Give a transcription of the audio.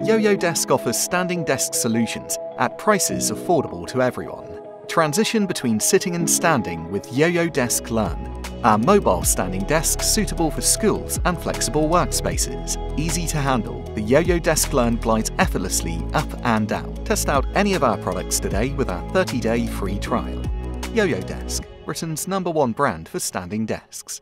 Yo-Yo Desk offers standing desk solutions at prices affordable to everyone. Transition between sitting and standing with Yo-Yo Desk Learn. Our mobile standing desk suitable for schools and flexible workspaces. Easy to handle, the Yo-Yo Desk Learn glides effortlessly up and down. Test out any of our products today with our 30-day free trial. Yo-Yo Desk, Britain's number one brand for standing desks.